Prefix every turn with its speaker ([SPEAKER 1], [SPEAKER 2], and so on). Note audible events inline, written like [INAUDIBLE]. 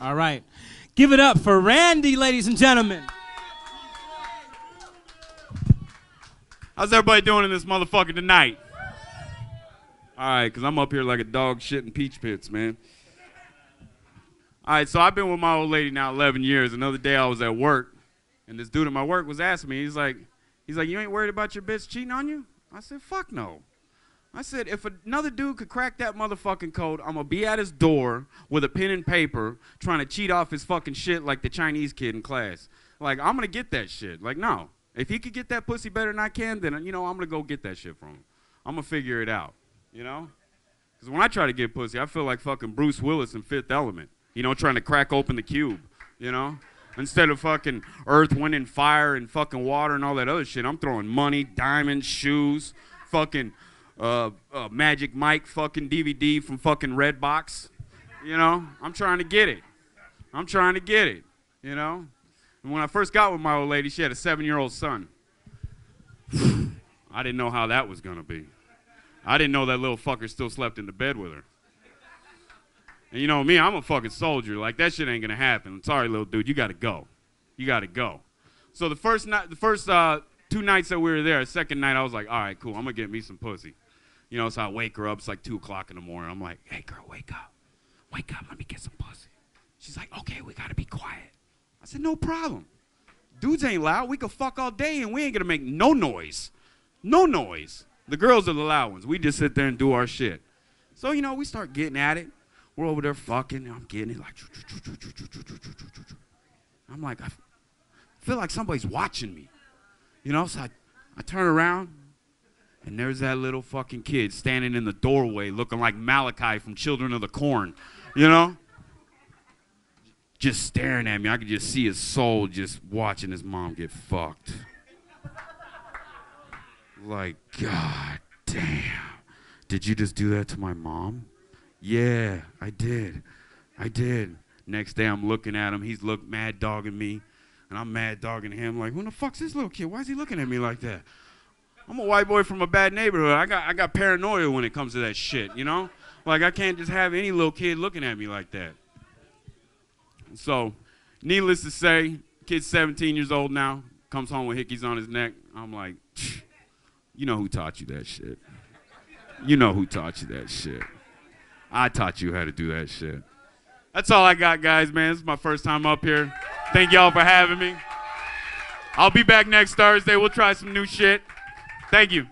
[SPEAKER 1] All right. Give it up for Randy, ladies and gentlemen.
[SPEAKER 2] How's everybody doing in this motherfucker tonight? All right, because I'm up here like a dog shit in peach pits, man. All right, so I've been with my old lady now 11 years. Another day I was at work, and this dude at my work was asking me, he's like, he's like, you ain't worried about your bitch cheating on you? I said, fuck no. I said, if another dude could crack that motherfucking code, I'm gonna be at his door with a pen and paper trying to cheat off his fucking shit like the Chinese kid in class. Like, I'm gonna get that shit. Like, no. If he could get that pussy better than I can, then, you know, I'm gonna go get that shit from him. I'm gonna figure it out, you know? Because when I try to get pussy, I feel like fucking Bruce Willis in Fifth Element, you know, trying to crack open the cube, you know? Instead of fucking earth, wind, and fire and fucking water and all that other shit, I'm throwing money, diamonds, shoes, fucking uh, uh, Magic Mike fucking DVD from fucking Redbox. You know, I'm trying to get it. I'm trying to get it. You know, and when I first got with my old lady, she had a seven-year-old son. [SIGHS] I didn't know how that was gonna be. I didn't know that little fucker still slept in the bed with her. And you know me, I'm a fucking soldier. Like that shit ain't gonna happen. I'm sorry, little dude, you gotta go. You gotta go. So the first night, the first uh, two nights that we were there, second night I was like, all right, cool, I'm gonna get me some pussy. You know, so I wake her up. It's like 2 o'clock in the morning. I'm like, hey, girl, wake up. Wake up. Let me get some pussy. She's like, okay, we got to be quiet. I said, no problem. Dudes ain't loud. We can fuck all day and we ain't going to make no noise. No noise. The girls are the loud ones. We just sit there and do our shit. So, you know, we start getting at it. We're over there fucking. I'm getting it like. I'm like, I feel like somebody's watching me. You know, so I, I turn around. And there's that little fucking kid standing in the doorway looking like Malachi from Children of the Corn, you know? Just staring at me. I could just see his soul just watching his mom get fucked. Like, God damn. Did you just do that to my mom? Yeah, I did. I did. Next day I'm looking at him. He's look mad dogging me. And I'm mad dogging him. Like, who the fuck's this little kid? Why is he looking at me like that? I'm a white boy from a bad neighborhood. I got I got paranoia when it comes to that shit, you know? Like I can't just have any little kid looking at me like that. So, needless to say, kid's 17 years old now, comes home with hickeys on his neck. I'm like, you know who taught you that shit. You know who taught you that shit. I taught you how to do that shit. That's all I got, guys, man. This is my first time up here. Thank y'all for having me. I'll be back next Thursday. We'll try some new shit. Thank you.